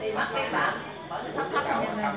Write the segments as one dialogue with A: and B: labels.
A: thì mắt cái bạn bởi nó thấp thấp như này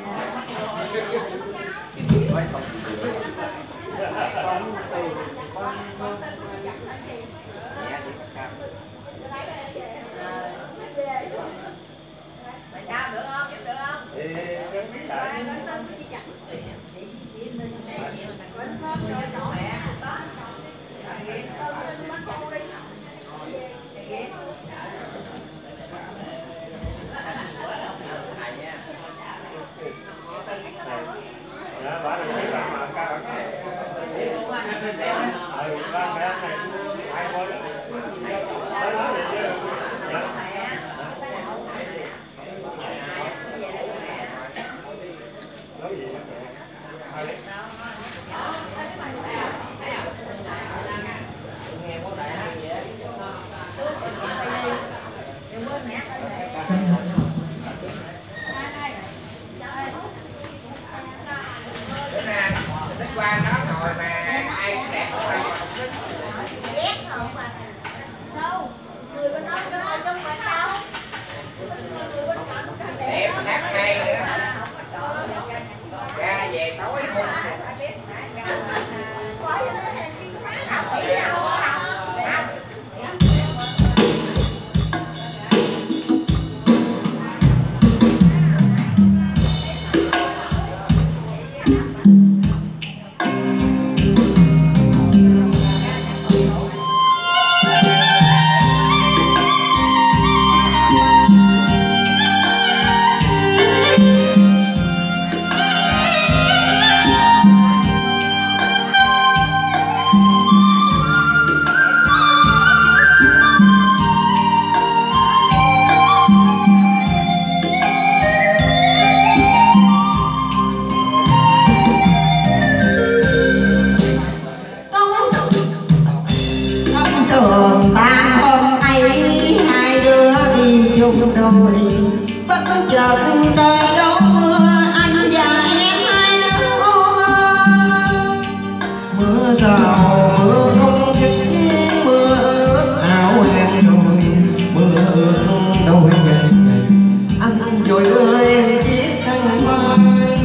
B: rồi
C: đưa em
D: chiếc khăn mai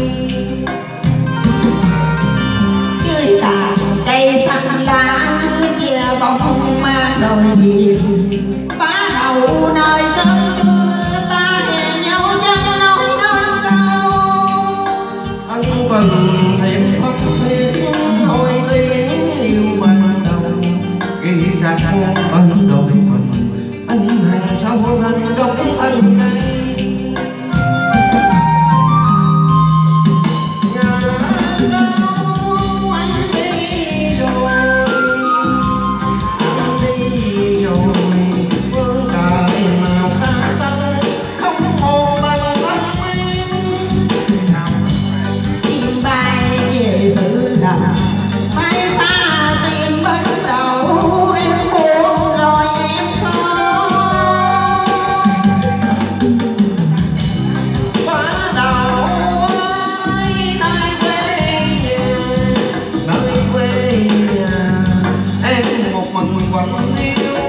C: dưới tàn cây xanh lá chia bóng mang đồi diềm phá đầu nơi sớm trưa ta hẹn nhau chân nói non câu.
D: Cần thêm thấp thêm tiếng yêu ban đầu. Ghi ra anh ân đôi mình anh hàng sau anh gốc anh đây
C: only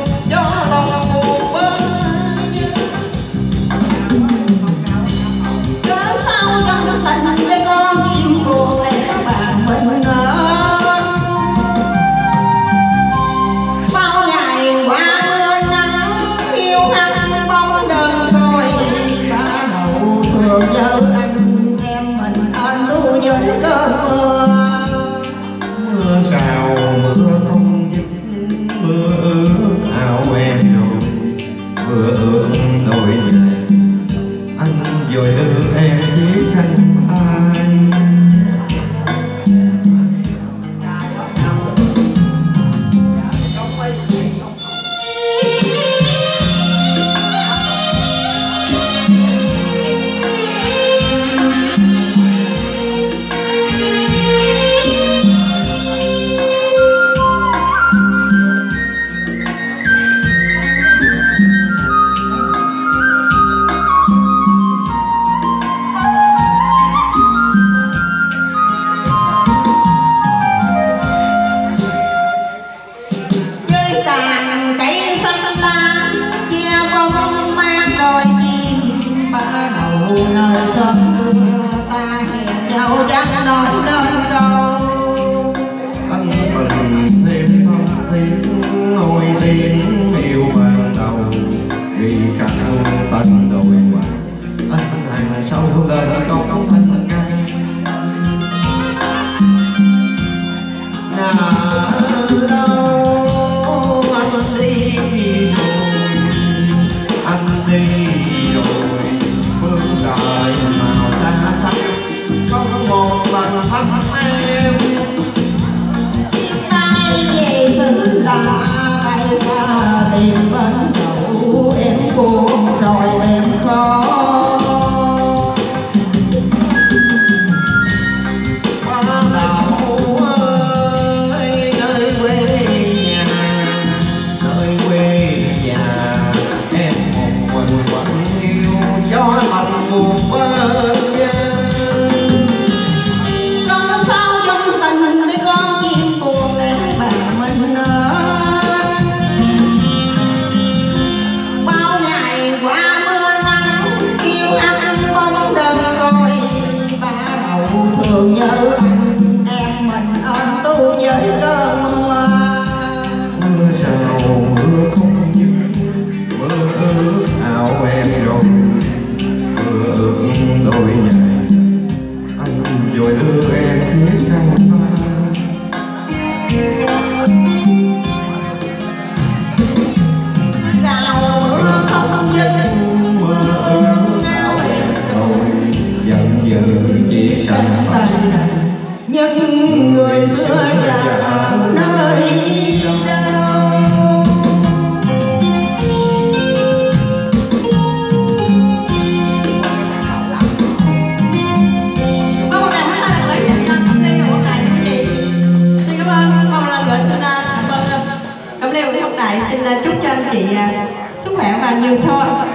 C: Lê Nguyễn Hồng Đại xin à, chúc cho anh chị à, sức khỏe và nhiều so,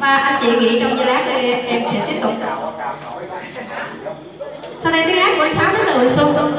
C: và anh chị nghĩ trong giây lát đây em sẽ tiếp tục. Sau đây tiếng hát của sáu đối tượng sung